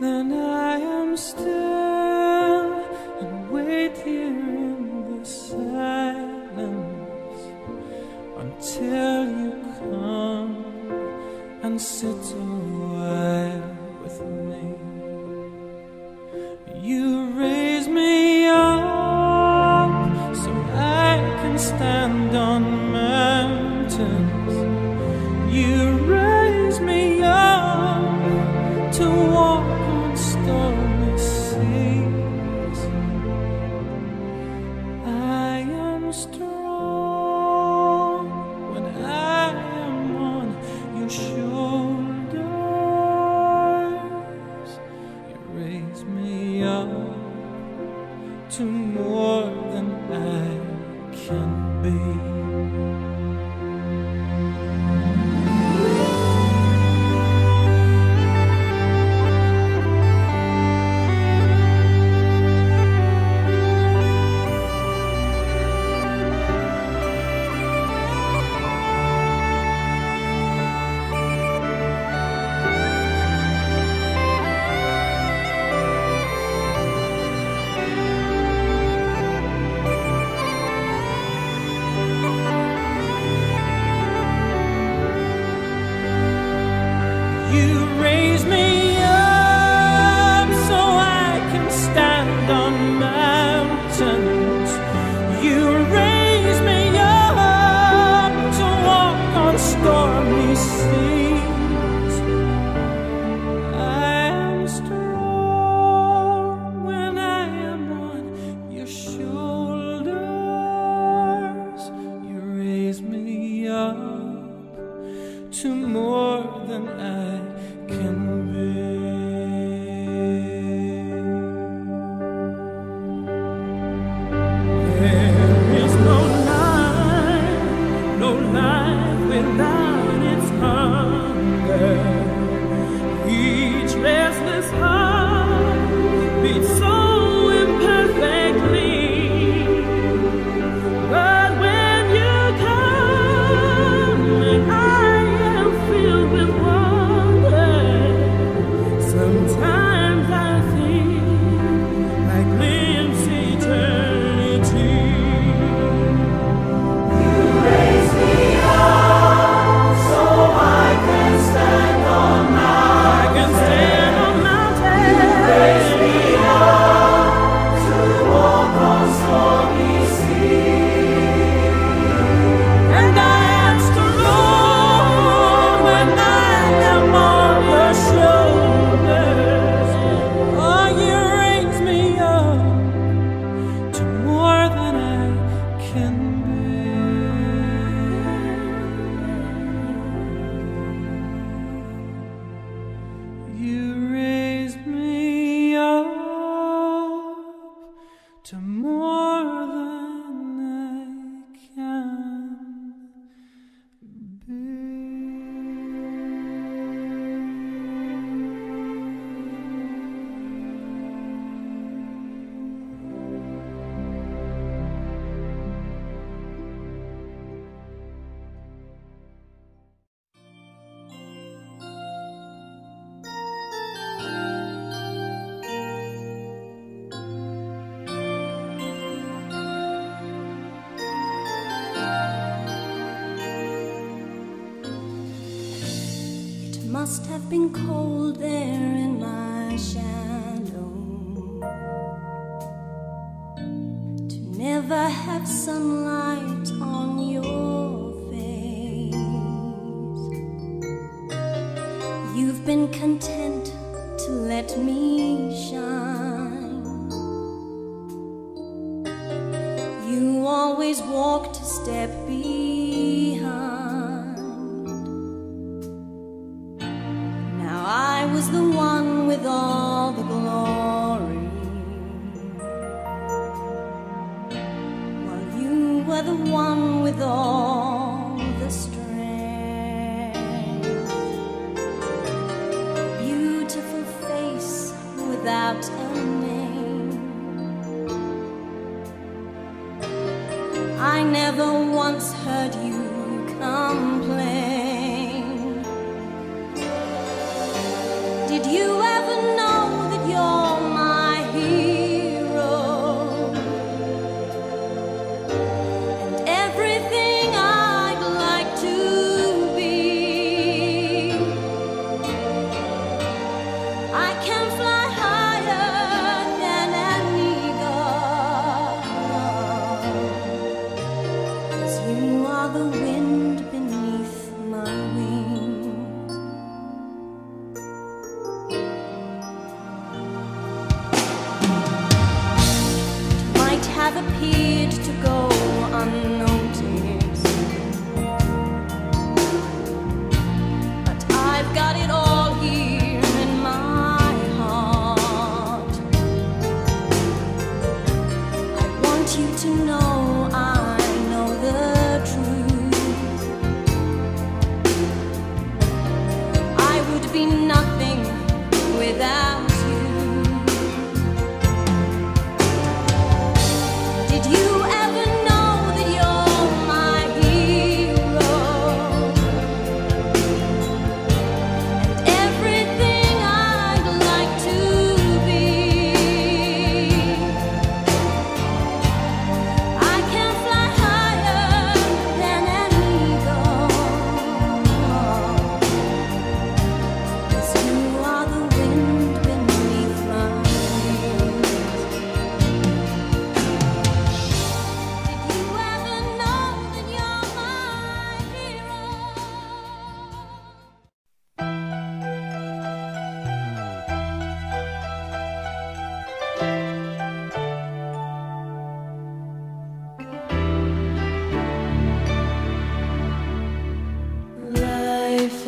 Then I am still and wait here in the silence until you come and sit a with me. You raise me up so I can stand on mountains. You raise me than must have been cold there in my shadow to never have sunlight on your face. You've been content to let me shine. You always walked a step behind. I never once heard you complain.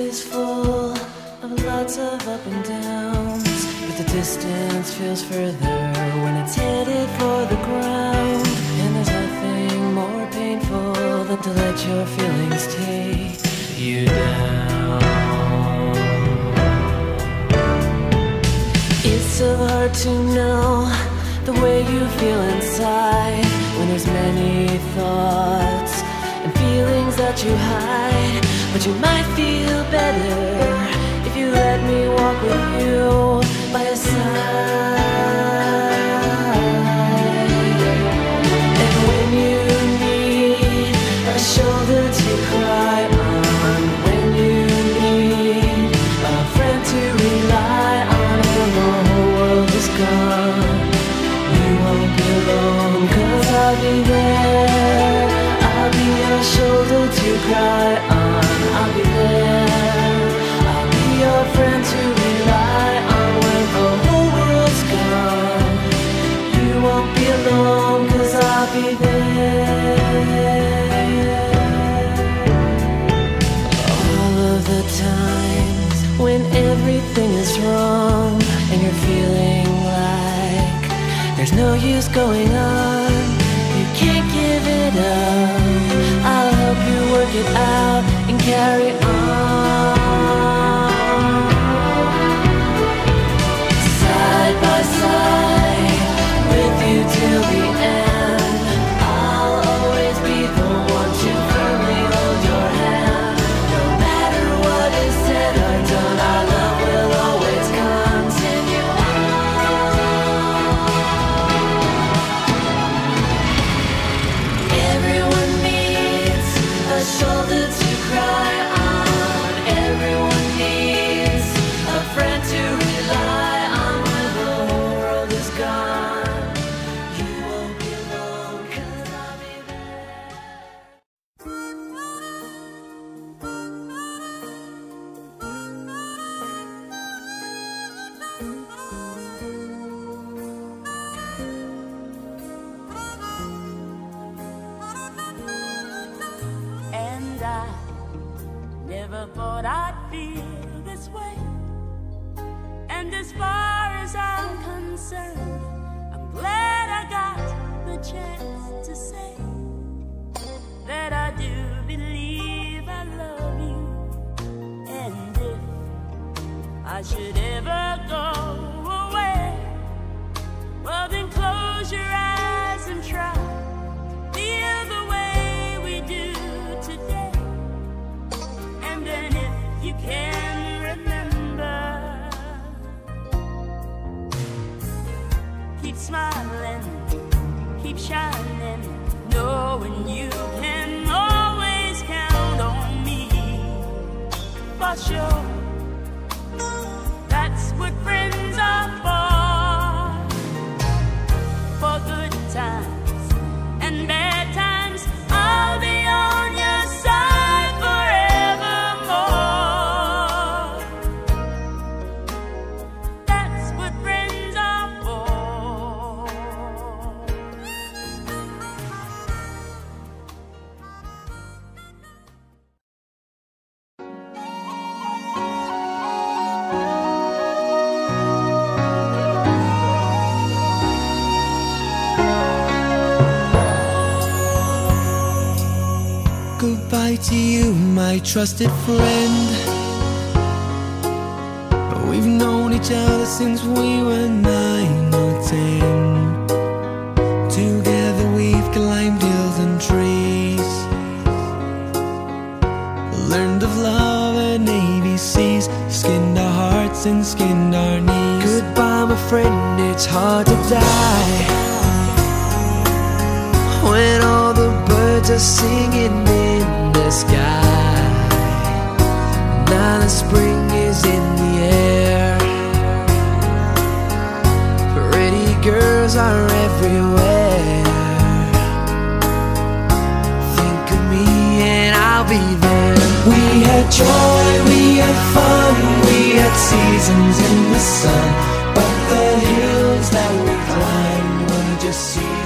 Is full of lots of up and downs, but the distance feels further when it's headed for the ground. And there's nothing more painful than to let your feelings take you down. It's so hard to know the way you feel inside when there's many thoughts and feelings that you hide. You might feel better if you let me walk with you going on, feel this way. And as far as I'm concerned, I'm glad I got the chance to say that I do believe I love you. And if I should ever Goodbye to you, my trusted friend. We've known each other since we were nine or ten. Together we've climbed hills and trees. Learned of love and ABCs. Skinned our hearts and skinned our knees. Goodbye, my friend, it's hard to die. When all the birds are singing sky. Now the spring is in the air. Pretty girls are everywhere. Think of me and I'll be there. We had joy, we had fun, we had seasons in the sun. But the hills that we climbed were just.